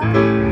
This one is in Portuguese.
amar.